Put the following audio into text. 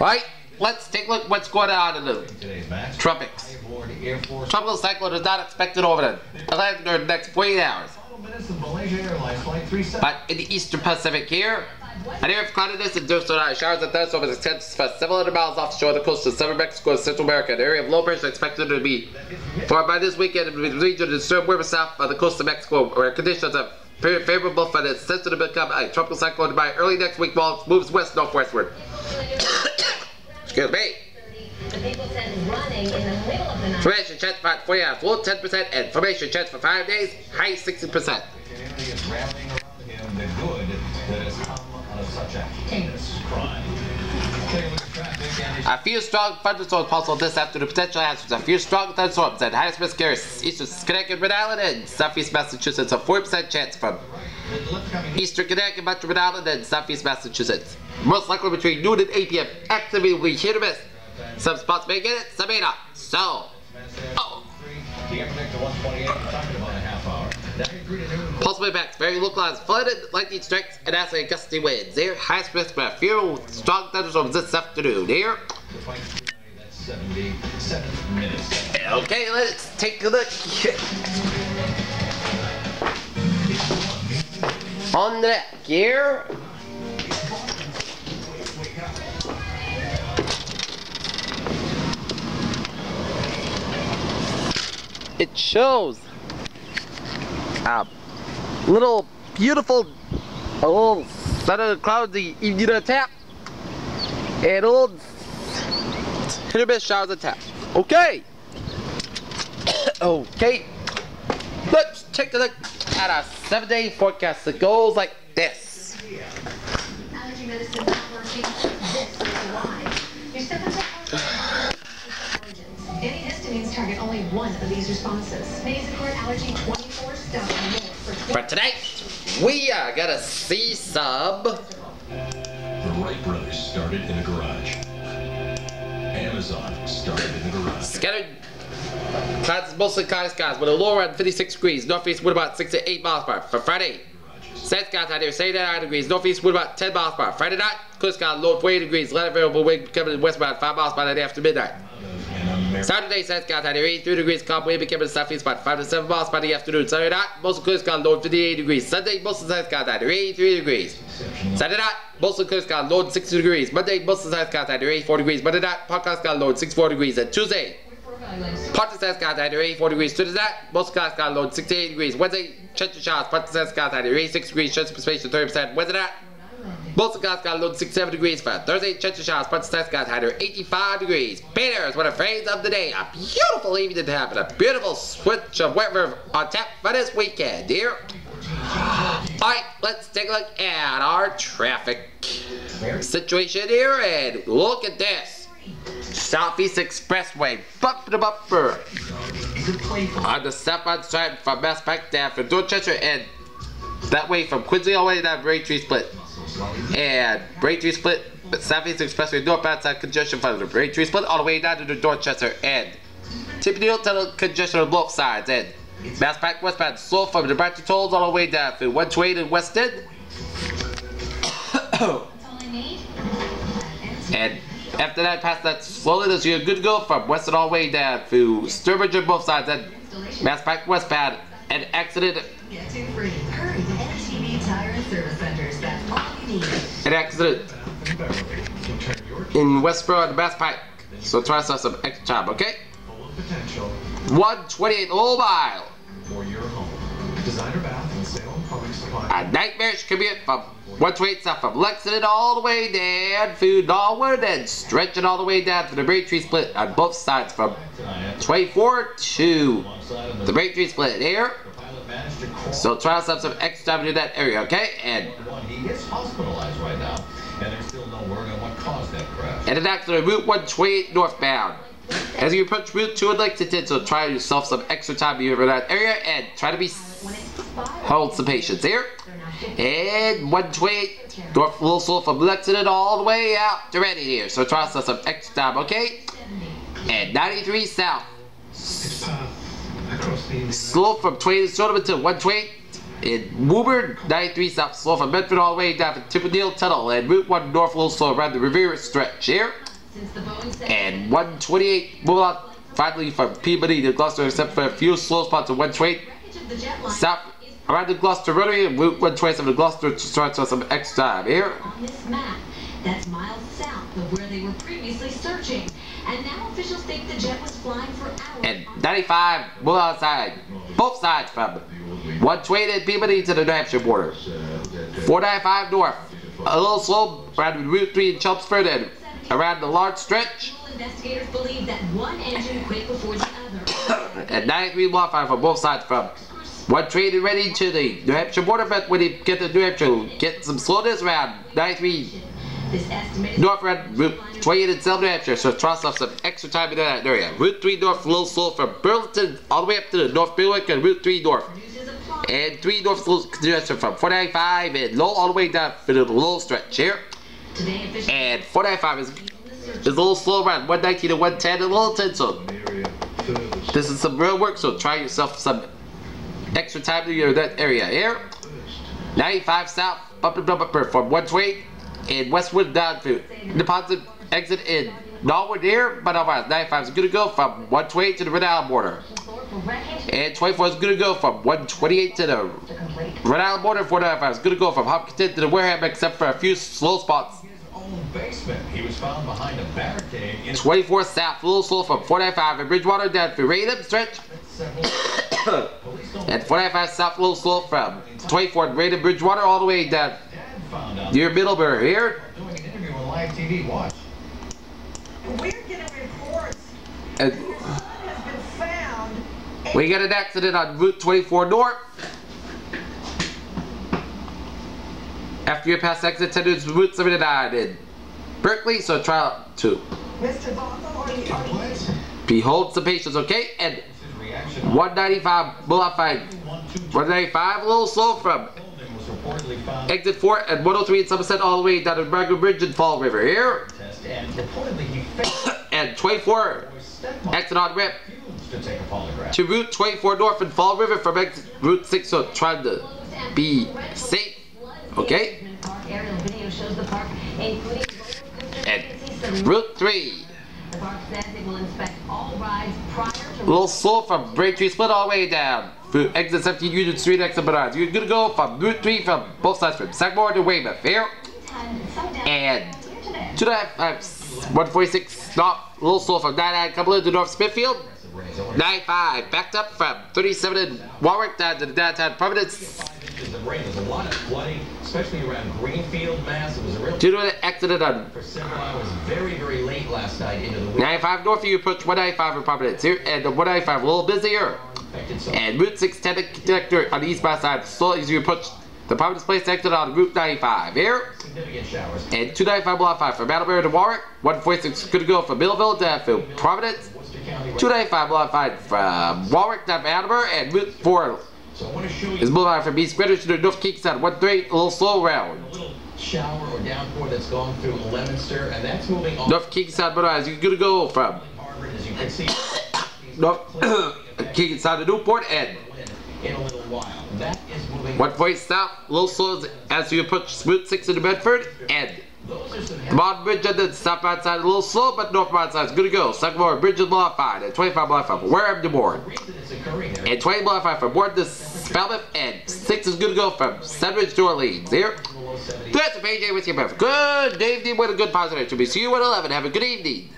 Right? Let's take a look what's going on in the tropics. Tropical cyclone is not expected over the Atlantic during the next 48 hours. But in the eastern Pacific here, an area of cloudiness and drift showers and thunderstorms extend for several hundred miles offshore the coast of southern Mexico and Central America. An area of low pressure is expected to be formed by this weekend in the region of the west south of the coast of Mexico, where conditions very favorable for the system to become a tropical cyclone by early next week while it moves west northwestward. Excuse me. Formation chance for 40 hours, low 10%, and formation chance for 5 days, high 60%. A few strong thunderstorms possible this afternoon. Potential hazards. A few strong thunderstorms at highest risk areas. Eastern Connecticut, Rhode Island, and southeast Massachusetts. A 40% chance from eastern Connecticut, Metro Rhode Island, and southeast Massachusetts. Most likely between noon and 8 p.m. Activity will be hit or miss. Some spots may get it, some may not. So, oh. Possible impacts, very localized flooded, lightning strikes, and as a gusty winds. There, highest risk for a few strong thunderstorms this afternoon. Here. Okay, let's take a look. On the deck here. It shows a little beautiful, a little set of cloudy evening tap, and a little hit or miss showers of tap. Okay. okay. Let's take a look at our seven day forecast that goes like this. Are Antihistamines target only one of these responses. Nasacort allergy 24 stop more for tonight, we are gonna see some The Wright brothers started in a garage. Amazon started in a garage. Scattered clouds, mostly cloudy skies with a low around 56 degrees. Northeast wind about 6 to 8 miles per hour. For Friday, South skies out there 79 degrees. Northeast wind about 10 miles per hour. Friday night, clear sky low 20 degrees. Light available wind coming in west about 5 miles by the after midnight. Saturday, South skies out there 83 degrees. Calm wind becoming southeast about 5 to 7 miles by the afternoon. Saturday night, mostly clear sky low 58 degrees. Sunday, mostly south skies out there 83 degrees. Saturday night, mostly clear sky low 60 degrees. Monday, mostly south skies out there 84 degrees. Monday night, podcast sky low 64 degrees. And Tuesday, Part of the sky at 84 degrees. To the that, most skies got load 68 degrees. Wednesday, of showers. Part of the sky at 86 degrees. Of precipitation 30%. Wednesday night, most of the skies got load 67 degrees. For Thursday, showers. Part of the sky at 85 degrees. Painters, what a phrase of the day. A beautiful evening to happen. A beautiful switch of weather on tap for this weekend, dear. Alright, let's take a look at our traffic situation here and look at this. Southeast Expressway, bumper to bumper. On the southbound side from Mass Pike down from Dorchester and that way from Quincy all the way down Braintree Split. And Braintree Split, but Southeast Expressway northbound side congestion from the Braintree Split all the way down to the Dorchester end. Hill tunnel congestion on both sides and Mass Pike westbound slow from the Braintree tolls all the way down through 128 and West End. That's all I need. And after that, past that slowly, there's you're good to go from Weston all the way down through Sturbridge on both sides and Mass Pike westbound and exited And exited in Westboro and Mass Pike. So try have some extra time, okay? Full 128 Old Mile. your home. Designer Bath and Supply. A nightmarish commute from 128 south from Lexington all the way down through Norwood and stretching all the way down to the Braintree Split on both sides from 24 to the Braintree Split here. Pilot managed to crawl So try to have some extra time to that area, okay? And. He is hospitalized right now, and there's still no word on what caused that crash. and an accident Route 128 northbound. As you approach Route 2 in Lexington, so try yourself some extra time over that area and try to be hold some patience here. And 128 north little slow from Lexington all the way out to Reading here. So try some extra time, okay? And 93 south. Slow from 20 to Sullivan to 128 in Woburn, 93 south slow from Bedford all the way down to Tip O'Neill Tunnel and Route 1 north little slow around the Revere stretch here. Since the Boeing 7 And 128 move on finally from Peabody to Gloucester except for a few slow spots on 128 wreckage of the jet line south around the Gloucester Rotary and Route 127 to Gloucester starts with some extra time here. on this map. That's miles south of where they were previously searching. And now officials think the jet was flying for hours. And 95 move outside both sides from 128 and Peabody to the New Hampshire border. 495 north a little slow around Route 3 in Chelmsford and around the large stretch. Investigators believe that one engine quit before the other. and 93 modified from both sides from one train and ready to the New Hampshire border, but when you get to New Hampshire, get some slowness around 93 This estimated north Route 28 in South New Hampshire, so trust off some extra time in that area. Route 3 north a little slow from Burlington all the way up to the North Berwick and Route 3 north. And 3 north a little congestion from 495 and low all the way down to the low stretch here. And 495 is, is a little slow around 119 to 110 and a little tense, so This is some real work, so try yourself some extra time in that area here. 95 south, bumper bumper from 128 in Westwood down to deposit exit in Norwood here, but otherwise 95 is gonna go from 128 to the Rhode Island border. And 24 is gonna go from 128 to the to. Rhode Island border. 495 is gonna go from Hopkinton to the Wareham except for a few slow spots. He was found behind a barricade in 24 south, little slow from 495 in Bridgewater down to Raynham stretch. And 495 south, little slow from 24 Raynham Bridgewater all the way down Dad found out. near Middlebury here. doing an interview on live TV. Watch. We're getting reports And your son has been found. we got an accident on Route 24 North. After you pass exit 10 is Route 79 in Berkley, so try out 2. Mr. Botham, are you, are you behold some patience, okay? And His reaction. 195 modified. One, two, two. 195 a little slow from Building was reportedly found. Exit 4 and 103 in Somerset all the way down to Braga Bridge and Fall River here. And reportedly he failed. And 24 exit on rip refused to take a polygraph. to Route 24 North and Fall River from exit Route 6, so trying to be safe, okay? Park aerial video shows the park, including And Route 3, The park says it will inspect all rides prior to a little slow from Braintree Split all the way down. Through exit 17 Union Street, exit Bernards. You're gonna go from Route 3 from both sides from Sagamore to Weymouth here. And to that, uh, 146 stop, a little slow from 99 Cumberland to North Smithfield. 95 backed up from 37 in Warwick down to the downtown Providence. Flooding, especially around Greenfield, Mass. It was a real Due to an accident on for several hours, very, very late last night into the week. 95 north, you approach 195 in Providence here, and the 195 a little busier. And Route 610 connector on the eastbound side, slow as you approach the Providence Place exit on Route 95 here. significant showers. And 295 block 5 from Attleboro to Warwick. 146 is going to go from Millville to Providence. Worcester County. 295 block 5 from Warwick to Attleboro. And Route 4 So I want to show you is Boulevard from East Greenwich to the North Kingstown. 138, a little slow round. a little shower or downpour that's going through Leominster, and that's moving on. North Kingstown, but as you're going to go from as you can see. North to Newport and in a little while. That is moving. One point south, a little slow as you approach Route 6 into Bedford, and Those are some the Modern Bridge on the southbound side a little slow, but northbound side is good to go. Sagamore Bridge is modified at 25 modified for Wareham to Bourne. reason it's occurring there. And 20 modified from Bourne to Falmouth, and 6 is good to go from Sandwich to Orleans. Here, Below 70, that's a PJ with your perfect. Good evening with a good positive. To be see you at 11. Have a good evening.